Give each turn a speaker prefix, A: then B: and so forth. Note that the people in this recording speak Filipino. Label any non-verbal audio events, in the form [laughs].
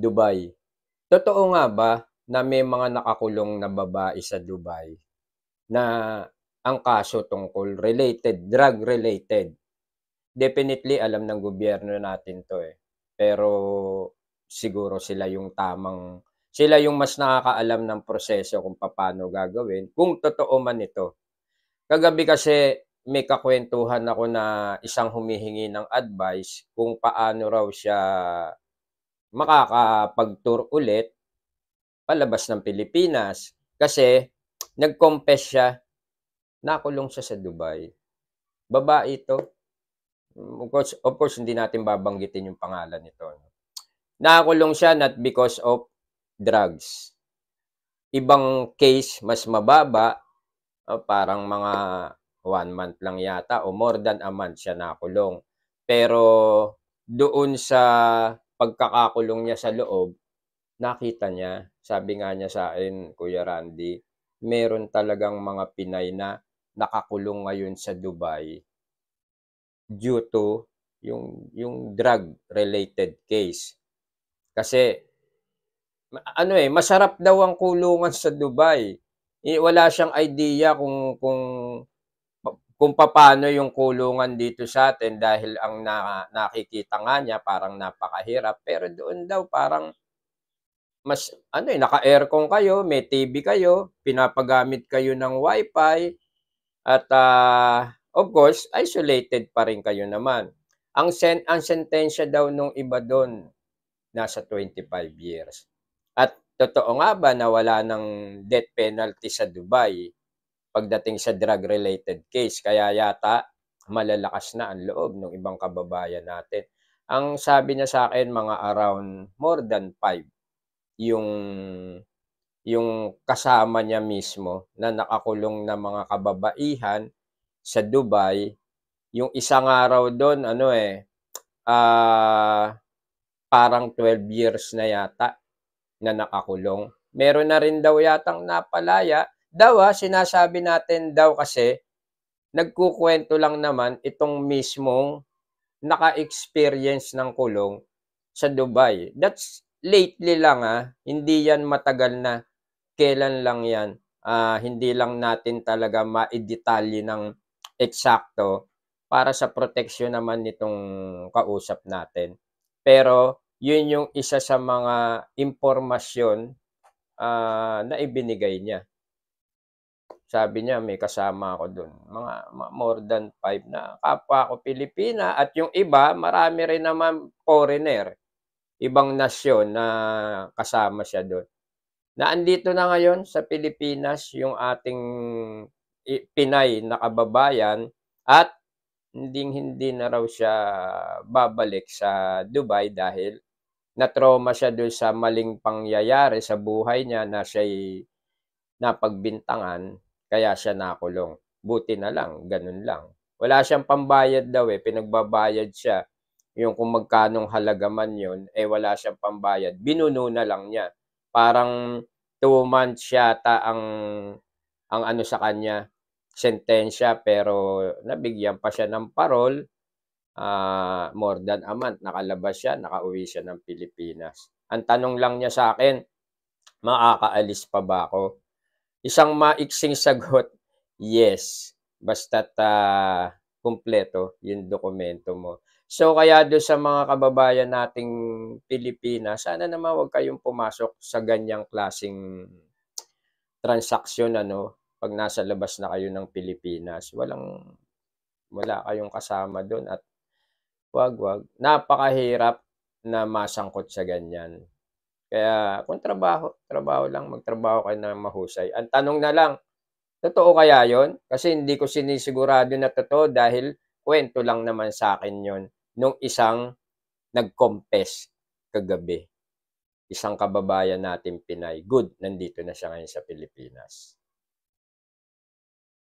A: Dubai. Totoo nga ba na may mga nakakulong na babae sa Dubai na ang kaso tungkol related, drug related? Definitely alam ng gobyerno natin 'to, eh. Pero siguro sila yung tamang sila yung mas nakakaalam ng proseso kung papaano gagawin, kung totoo man ito. Kagabi kasi may kakwentuhan ako na isang humihingi ng advice kung paano raw siya makakapag-tour ulit palabas ng Pilipinas. Kasi nag-confess siya, nakulong siya sa Dubai. Babae ito. Of course, of course, hindi natin babanggitin yung pangalan nito. Nakulong siya not because of drugs. Ibang case, mas mababa, uh, parang mga one month lang yata o more than a month siya nakulong. Pero doon sa pagkakakulong niya sa loob, nakita niya, sabi nga niya sa akin, Kuya Randy, meron talagang mga Pinay na nakakulong ngayon sa Dubai due to yung yung drug related case. Kasi ano eh, masarap daw ang kulungan sa Dubai. Eh, wala siyang idea kung kung kung paano yung kulungan dito sa atin dahil ang na, nakikita nga niya parang napakahirap pero doon daw parang mas ano eh naka-aircon kayo, may TV kayo, pinapagamit kayo ng wifi at uh, of course isolated pa rin kayo naman. Ang sen ang sentensya daw nung iba doon nasa 25 years. At totoo nga ba na wala ng death penalty sa Dubai pagdating sa drug-related case? Kaya yata malalakas na ang loob ng ibang kababayan natin. Ang sabi niya sa akin, mga around more than 5 yung yung kasama niya mismo na nakakulong na mga kababaihan sa Dubai, yung isang araw doon, ano eh, uh, parang 12 years na yata na nakakulong. Meron na rin daw yatang napalaya. Daw ha, sinasabi natin daw kasi, nagkukwento lang naman itong mismong naka-experience ng kulong sa Dubai. That's lately lang ah, hindi yan matagal na. Kailan lang yan. Uh, hindi lang natin talaga maidetalye ng eksakto para sa proteksyon naman nitong kausap natin. Pero yun yung isa sa mga impormasyon uh, na ibinigay niya. Sabi niya, may kasama ako doon. Mga, more than five na kapwa ako Pilipina. At yung iba, marami rin naman foreigner ibang nasyon na kasama siya doon. Na andito na ngayon sa Pilipinas yung ating Pinay na kababayan at hindi hindi na raw siya babalik sa Dubai dahil na-trauma siya doon sa maling pangyayari sa buhay niya na siya'y napagbintangan kaya siya nakulong. Buti na lang, ganun lang. Wala siyang pambayad daw eh, pinagbabayad siya yung kung magkanong halaga man yun, eh wala siyang pambayad. Binuno na lang niya. Parang two months yata ang, ang ano sa kanya, sentensya, pero nabigyan pa siya ng parol, uh, more than a month, nakalabas siya, nakauwi siya ng Pilipinas. Ang tanong lang niya sa akin, makakaalis pa ba ako? Isang maiksing sagot, [laughs] yes. Basta't uh, kumpleto yung dokumento mo. So kaya do sa mga kababayan nating Pilipinas, sana naman wag kayong pumasok sa ganyang klasing transaksyon ano pag nasa labas na kayo ng Pilipinas. Walang wala kayong kasama doon at wag wag napakahirap na masangkot sa ganyan. Kaya kung trabaho, trabaho lang, magtrabaho kayo na mahusay. Ang tanong na lang, totoo kaya yon? Kasi hindi ko sinisigurado na totoo dahil kwento lang naman sa akin yon nung isang nag-confess kagabi. Isang kababayan natin Pinay. Good, nandito na siya ngayon sa Pilipinas.